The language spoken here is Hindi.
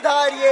सुधारिए